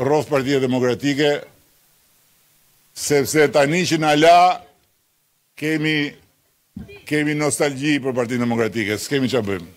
rrëth partijet demokratike, sepse tani që në la kemi, kemi nostalgji për partijet demokratike, s'kemi që bëjmë.